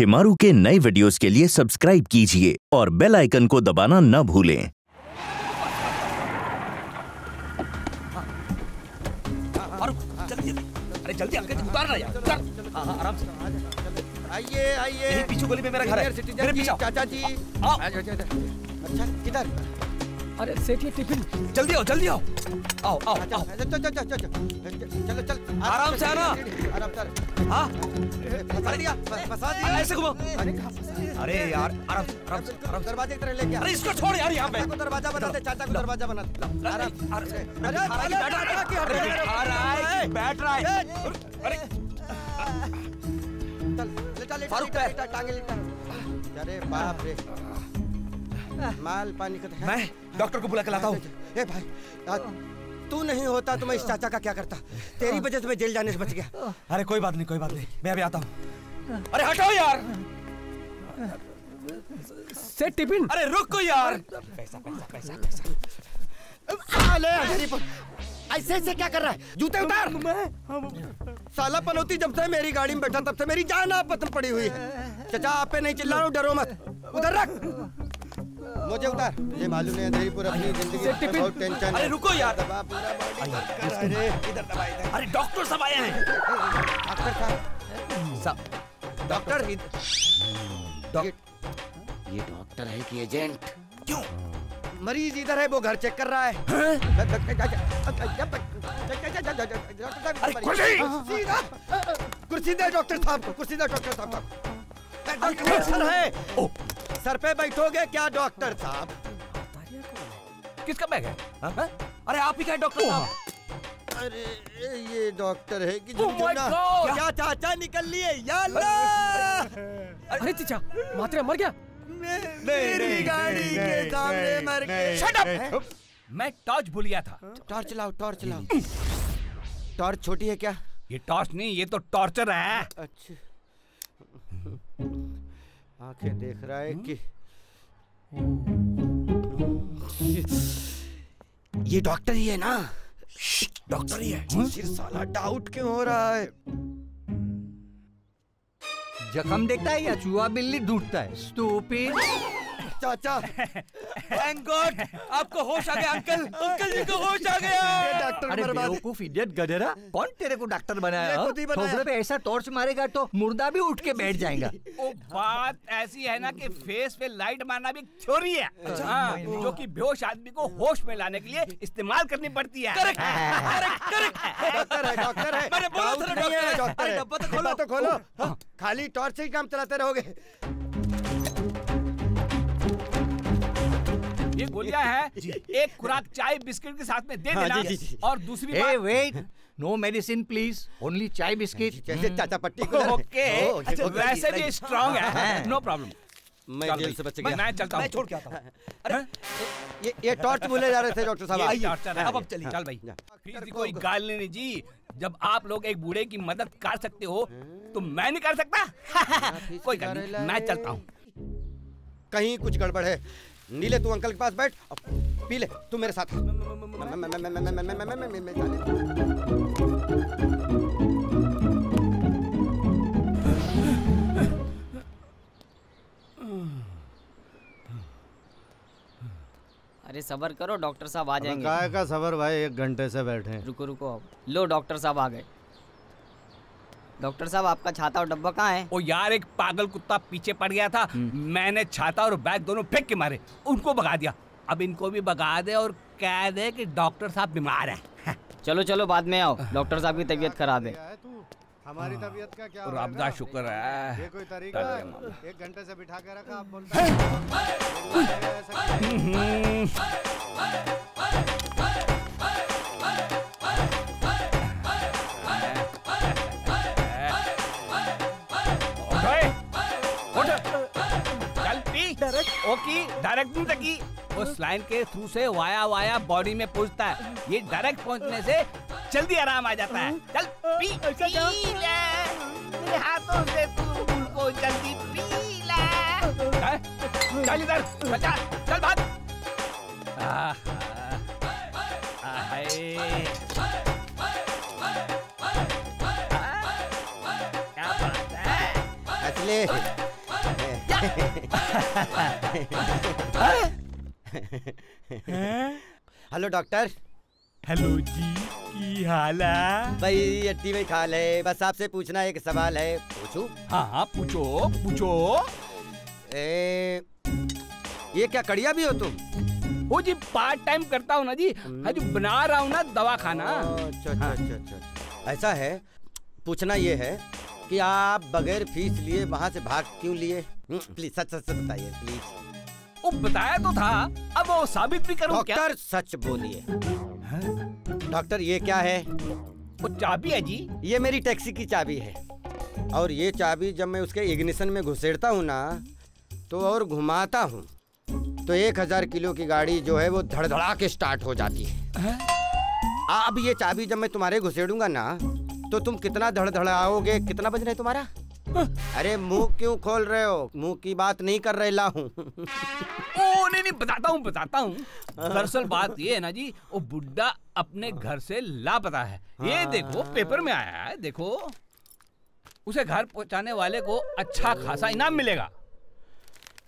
शिमारू के नए वीडियोस के लिए सब्सक्राइब कीजिए और बेल आइकन को दबाना न भूलें। और जल्दी जल्दी अरे जल्दी अंकल जी उतार ना यार उतार। हाँ हाँ आराम से। आइए आइए। पीछे पीछू गली में मेरा घर है। मेरे पीछे चाचा जी। आओ। अच्छा अच्छा, अच्छा। अच्छा किधर अरे सेठ ये टिफ़िन जल्दी आओ जल्दी आओ आओ आओ अच्छा, आओ अच्छा, चल चल चल चल चलो चल आराम से आना। आराम से हाँ फंसा दिया फंसा दिया ऐसे घुमाओ अरे कहाँ फंसा अरे यार आराम आराम आराम दरवाजे की तरह लेके आ अरे इसको छोड़ यार यहाँ पे को दरवाज़ा बना दे चाचा को दरवाज़ा बना दे आराम अरे बैठ रहा है अरे, है बैठ रहा है अरे चल लेटा लेटा फारूक पैर। टांगे लेटा अरे बाप रे माल पानी का मैं डॉक्टर को बुला के लाता हूँ। ए भाई तू नहीं होता तो मैं इस चाचा का क्या करता? तेरी वजह से मैं जेल जाने से बच गया। अरे कोई बात नहीं कोई बात नहीं। मैं अभी आता हूँ। अरे हटाओ यार। सेठ टिफ़िन। अरे रुको यार। पैसा पैसा पैसा पैसा। ऐसे ऐसे क्या कर रहा है? जूते उतार। मैं साला पनौती जब से मेरी गाड़ी में बैठा तब से मेरी जान आप पत्थर पड़ी हुई है। चाचा आप पे नहीं चिल्ला रहा हूँ, डरो मत। उधर रख। मुझे उतार ये मालूम है अंधेरी पर अपनी ज़िंदगी से। बहुत टेंशन अरे रुको यार दबा पूरा बॉडी दर्द कर रहा है रे। इधर दबा इधर अरे डॉक्टर सब आए हैं डॉक्टर साहब सब डॉक्टर ये ये डॉक्टर है कि एजेंट क्यों मरीज़ इधर है वो घर चेक कर रहा है अरे कुर्सी! दे डॉक्टर साहब को कुर्सी दे डॉक्टर साहब को डॉक्टर सर है सर पे बैठोगे क्या डॉक्टर साहब? किसका बैग है? हाँ? हाँ? अरे आप ही क्या डॉक्टर साहब। अरे ये डॉक्टर है कि Oh God! क्या चाचा निकल लिए? या अरे चचा मात्रा मर गया। मेरी गाड़ी के सामने मर अप मैं टॉर्च भूल गया था। टॉर्च लाओ टॉर्च लाओ। टॉर्च छोटी है क्या? ये टॉर्च नहीं ये तो टॉर्चर है। अच्छा। आँखें देख रहा है कि ये डॉक्टर ही है ना? डॉक्टर ही है। फिर साला डाउट क्यों हो रहा है? जख्म देखता है या चूहा बिल्ली ढूंढता है? स्टूपिड चाचा। थैंक गॉड आपको होश आ गया अंकल। अंकल जी को होश आ गया। डॉक्टर अरे बेवकूफ़ इडियट गधेरा कौन तेरे को डॉक्टर बनाया ये हाँ? पे ऐसा टॉर्च मारेगा तो मुर्दा भी उठ के बैठ जाएगा। वो बात ऐसी है ना कि फेस पे लाइट मारना भी थ्योरी है हाँ, जो कि बेहोश आदमी को होश में लाने के लिए इस्तेमाल करनी पड़ती है। डॉक्टर है डॉक्टर है। मैंने बोला था डॉक्टर है। डॉक्टर है। डब्बा तो खोलो। तो खोलो। हाँ, खाली टॉर्च से ही काम चलाते रहोगे। ये गोलियाँ हैं। एक खुराक चाय बिस्किट के साथ में दे हाँ, देना जी, जी, जी। और दूसरी ए बात wait no medicine please only chai biscuit. जैसे चाचा पट्टी को ओके बहुत वैसे भी स्ट्रांग है। नो प्रॉब्लम मैं जेल से बच गया। मैं चलता हूँ। मैं छोड़ के आता हूँ। अरे ये ये टॉर्च भूले जा रहे थे डॉक्टर साहब। आइए। अब अब चलिए। चल भाई। जा। फिर भी कोई गाल नहीं जी। जब आप लोग एक बूढ़े की मदद कर सकते हो तो मैं नहीं कर सकता। कोई गल नहीं। मैं चलता हूँ। कहीं कुछ गड़बड़ है। नीले तू अंकल के पास बैठ पीले तू मेरे साथ अरे सबर करो डॉक्टर साहब आ जाएँगे का सबर भाई एक घंटे से बैठे रुको रुको अब लो डॉक्टर साहब आ गए डॉक्टर साहब आपका छाता और डब्बा कहाँ है? ओ यार एक पागल कुत्ता पीछे पड़ गया था। मैंने छाता और बैग दोनों फेंक के मारे उनको भगा दिया। अब इनको भी भगा दे और कह दे कि डॉक्टर साहब बीमार है। चलो चलो बाद में आओ। डॉक्टर साहब की तबीयत खराब है। है हमारी तबीयत का क्या और होगा? रब्दा शुक्र है। ये कोई तरीका है? एक घंटे से बिठा के रखा आप बोलते ओकी डायरेक्ट नहीं तकी उस लाइन के थ्रू से वाया वाया बॉडी में पहुँचता है। ये डायरेक्ट पहुँचने से जल्दी आराम आ जाता है। चल पी पी ले। मेरे हाथों से तू उनको जल्दी पी ले। चल इधर बचा। चल भाग। क्या बात है? असले हेलो डॉक्टर हेलो जी की हाल है? भाई अट्टी में खाल है। बस आपसे पूछना एक सवाल है। पूछू? हाँ हाँ पूछो पूछो। ए, ये क्या कड़िया भी हो तुम? वो जी पार्ट टाइम करता हूँ ना जी। हाँ जी बना रहा हूँ ना दवा खाना। अच्छा अच्छा अच्छा अच्छा अच्छा। ऐसा है? पूछना ये है कि आप बगैर फ़ीस लिए वहाँ से भाग क्यों लिए? प्लीज़ सच सच सच बताइए प्लीज़ वो बताया तो था। अब वो साबित भी करूँ क्या? डॉक्टर सच बोलिए। डॉक्टर ये क्या है? वो चाबी है जी। ये मेरी टैक्सी की चाबी है। और ये चाबी जब मैं उसके इग्निशन में घुसेड़ता हूँ ना तो और घुमाता हूँ तो एक हज़ार किलो की गाड़ी जो है वो धड़धड़ा के स्टार्ट हो जाती है। अब ये चाबी जब मैं तुम्हारे घुसेड़ूँगा ना तो तुम कितना धड़धड़ाओगे? कितना बज रहे तुम्हारा? अरे मुँह क्यों खोल रहे हो? मुँह की बात नहीं कर रहे हूँ ओ नहीं नहीं बताता हूँ बताता हूँ। दरअसल बात ये है ना जी वो बुड्ढा अपने घर से लापता है। ये देखो पेपर में आया है देखो। उसे घर पहुँचाने वाले को अच्छा खासा इनाम मिलेगा।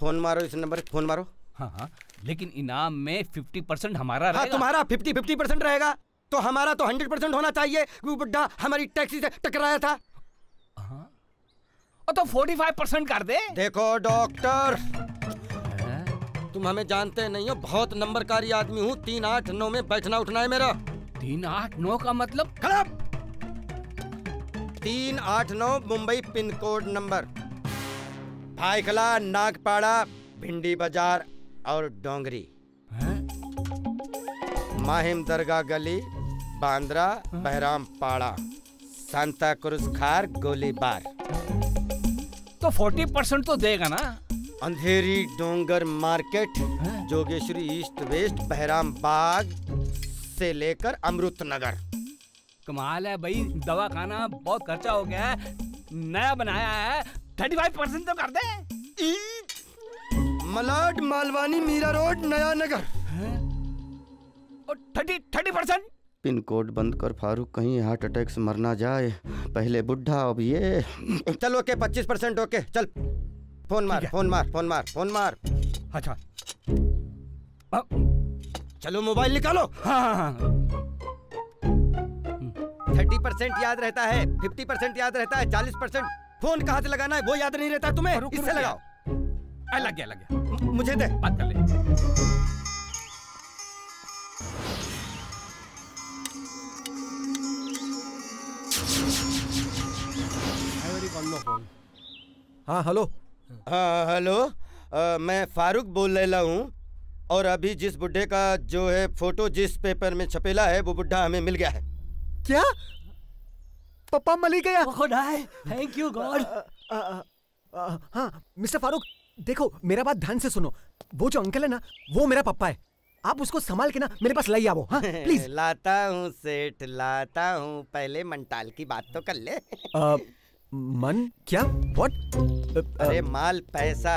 फ़ोन मारो इस नंबर फ़ोन मारो। हाँ हाँ लेकिन इनाम में फिफ्टी परसेंट हमारा हाँ तुम्हारा फिफ्टी फिफ्टी परसेंट रहेगा। तो हमारा तो हंड्रेड परसेंट होना चाहिए। वो बुड्ढा हमारी टैक्सी से टकराया था। और तो फोर्टी फाइव परसेंट कर दे। देखो डॉक्टर। तुम हमें जानते नहीं हो बहुत नंबरकारी आदमी हूँ। तीन आठ नौ में बैठना उठना है मेरा। तीन आठ नौ का मतलब? खराब! तीन आठ नौ Mumbai pin code number. Byculla Nagpada Bhindi Bazaar और डोंगरी। माहिम दरगाह गली बांद्रा बहराम पाड़ा सांता क्रूज खार गोलीबार। तो फोर्टी परसेंट तो देगा ना? Andheri Dongar market Jogeshwari east west Behram Baug से लेकर अमृत नगर कमाल है भाई दवा खाना बहुत खर्चा हो गया है नया बनाया है थर्टी फाइव परसेंट तो कर दे। मलाड मालवानी मीरा रोड नया नगर। और thirty thirty percent? Pin code बंद कर फारूक कहीं हार्ट अटैक से मरना जाए। पहले बुढ़ा अब ये। चल ओके पच्चीस परसेंट ओके चल। फ़ोन मार फ़ोन मार फ़ोन मार फ़ोन मार। अच्छा। चलो मोबाइल निकालो। हाँ हाँ हाँ। थर्टी परसेंट याद रहता है फिफ्टी परसेंट याद रहता है चालीस परसेंट। फ़ोन कहाँ से लगाना है वो याद नहीं रहता तुम्हें रुक, इससे लगाओ। लग गया लग गया। मुझे दे। बात कर ले। हाँ हेलो हाँ हेलो मैं फारूक बोल रहा हूँ और अभी जिस बुड्ढे का जो है फ़ोटो जिस पेपर में छपेला है वो बुड्ढा हमें मिल गया है। क्या? पप्पा मली गया। थैंक यू गॉड हाँ मिस्टर फारूक देखो मेरा बात ध्यान से सुनो। वो जो अंकल है ना वो मेरा पप्पा है। आप उसको संभाल के ना मेरे पास लाई आवो हाँ प्लीज़ लाता हूँ सेठ लाता हूँ। पहले मंटाल की बात तो कर ले। अ, मन? क्या? व्हाट अरे माल पैसा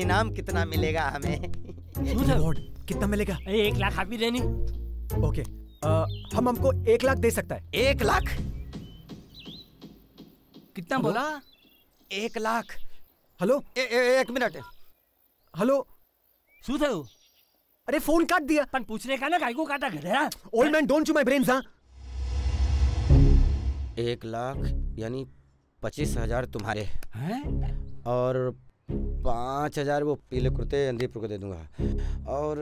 इनाम कितना मिलेगा हमें? Oh गॉड कितना मिलेगा? एक लाख आप भी देनी ओके आ, हम हमको एक लाख दे सकता है। एक लाख? कितना बोला? एक लाख? हेलो एक मिनट। हेलो शू थे अरे फ़ोन काट दिया। पर पूछने का ना गाय को काटा घरेरा old man don't you my brains हाँ एक लाख यानी पच्चीस हज़ार तुम्हारे। हैं? और पाँच हज़ार वो पीले कुर्ते अंदीपुर को दे दूँगा। और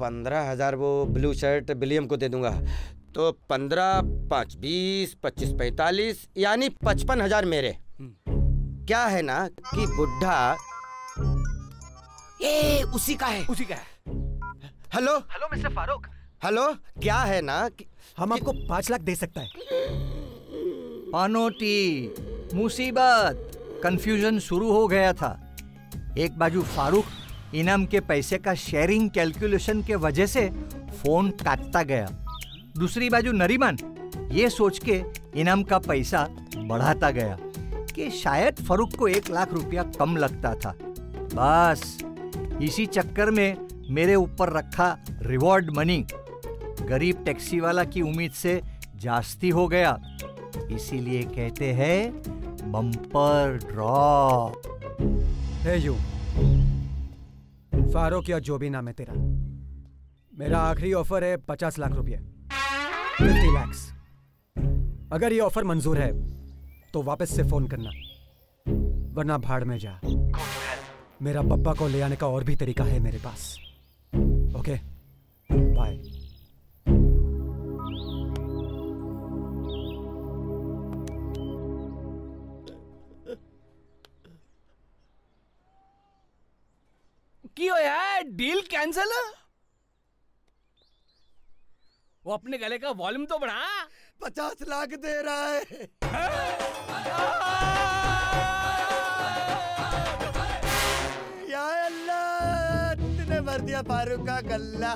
पंद्रह हज़ार वो ब्लू शर्ट विलियम को दे दूँगा। तो पंद्रह पाँच बीस पच्चीस पैंतालीस यानी पचपन हज़ार मेरे। क्या है ना कि बुढ़ा ये उसी का है। उसी का है। Hello? Hello mister Farooq. Hello? क्या है ना कि, हम आपको पाँच लाख दे सकता है। पानोटी, मुसीबत कंफ्यूजन शुरू हो गया था। एक बाजू फारूक इनाम के पैसे का शेयरिंग कैलकुलेशन के वजह से फ़ोन काटता गया। दूसरी बाजू नरीमान, ये सोच के इनाम का पैसा बढ़ाता गया कि शायद फारूक को एक लाख रुपया कम लगता था। बस, इसी चक्कर में मेरे ऊपर रखा रिवॉर्ड मनी गरीब टैक्सी वाला की उम्मीद से जास्ती हो गया। इसीलिए कहते हैं बम्पर ड्रॉप है यू फारूक या जो भी नाम है तेरा। मेरा आखिरी ऑफ़र है पचास लाख रुपए फिफ्टी लैक्स अगर ये ऑफ़र मंजूर है तो वापस से फ़ोन करना। वरना भाड़ में जा। मेरा पप्पा को ले आने का और भी तरीका है मेरे पास। ओके बाय की हो यार? डील कैंसिल वो अपने गले का वॉल्यूम तो बढ़ा। पचास लाख दे रहा है। या भर दिया फारूक का गल्ला